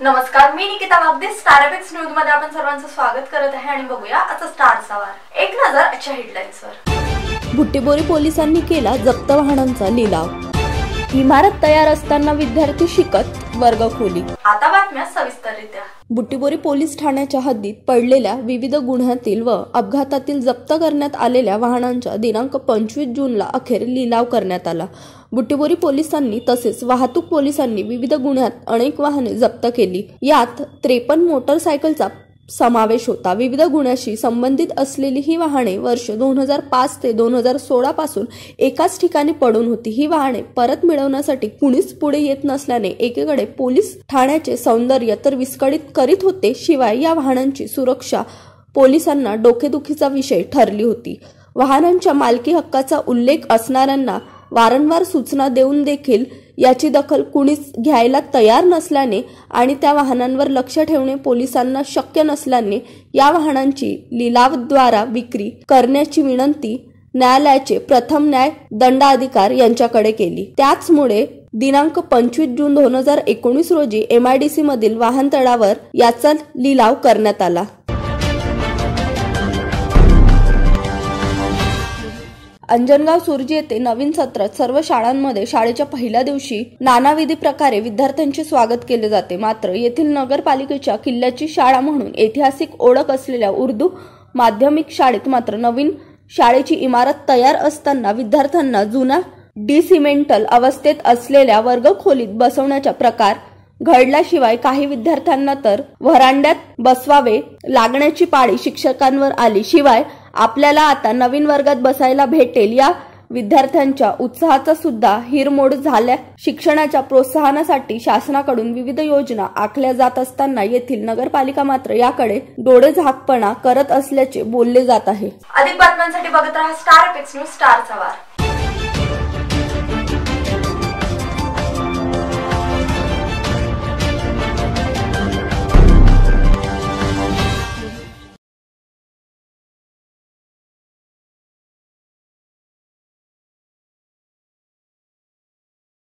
नमस्कार मी निकिता वागदे स्टार एफेक्स न्यूजमध्ये आपण सर्वांचं स्वागत करत आहे आणि बघूया आता स्टारचा वार. एक नजर आजच्या हेडलाईन्सवर बुट्टीबोरी पोलिसांनी केला जप्त वाहनांचा लिलाव. इमारत तयार असताना विद्यार्थी शिकत वर्ग खोली. आता बातम्या सविस्तररित्या. बुट्टीबोरी पोलीस ठाण्याच्या हद्दीत पडलेल्या विविध गुन्ह्यातील व अपघातातील जप्त करण्यात आलेल्या वाहनांचा दिनांक पंचवीस जूनला अखेर लिलाव करण्यात आला. बुट्टीबोरी पोलिसांनी तसेच वाहतूक पोलिसांनी विविध गुन्ह्यात अनेक वाहने जप्त केली. यात त्रेपन्न मोटरसायकलचा समावेश होता. विविध गुन्ह्याशी संबंधित असलेली ही वाहने वर्ष दोन हजार पाच ते दोन हजार सोळा पासून एकाच ठिकाणी पडून होती. ही वाहने परत मिळवण्यासाठी कुणीच पुढे येत नसल्याने एकीकडे पोलीस ठाण्याचे सौंदर्य तर विस्कळीत करीत होते शिवाय या वाहनांची सुरक्षा पोलिसांना डोकेदुखीचा विषय ठरली होती. वाहनांच्या मालकी हक्काचा उल्लेख असणाऱ्यांना वारंवार सूचना देऊन देखील याची दखल कुणीच घ्यायला तयार नसल्याने आणि त्या वाहनांवर लक्ष ठेवणे पोलिसांना शक्य नसल्याने या वाहनांची लिलावद्वारा विक्री करण्याची विनंती न्यायालयाचे प्रथम न्याय दंडाधिकार यांच्याकडे केली. त्याचमुळे दिनांक पंचवीस जून दोन हजार एकोणीस रोजी एमआयडीसी मधील वाहनतळावर याचा लिलाव करण्यात आला. अंजनगाव सुरजी येथे नवीन सत्रात सर्व शाळांमध्ये शाळेच्या पहिल्या दिवशी नानाविधी प्रकारे विद्यार्थ्यांचे स्वागत केले जाते. मात्र येथील नगरपालिकेच्या किल्ल्याची शाळा म्हणून ऐतिहासिक ओळख असलेल्या उर्दू माध्यमिक शाळेत मात्र नवीन शाळेची इमारत तयार असताना विद्यार्थ्यांना जुना डिसिमेंटल अवस्थेत असलेल्या वर्गखोलीत बसवण्याचा प्रकार घडल्याशिवाय काही विद्यार्थ्यांना तर व्हरांड्यात बसवावे लागण्याची पाळी शिक्षकांवर आली. शिवाय आपल्याला आता नवीन वर्गात बसायला भेटेल. या विद्यार्थ्यांच्या उत्साहाचा सुद्धा हिरमोड झाल्या. शिक्षणाच्या प्रोत्साहनासाठी शासनाकडून विविध योजना आखल्या जात असताना येथील नगरपालिका मात्र याकडे डोळे झाकपणा करत असल्याचे बोलले जात आहे. अधिक बातम्यांसाठी बघत राहा स्टार न्यूज स्टारचा वार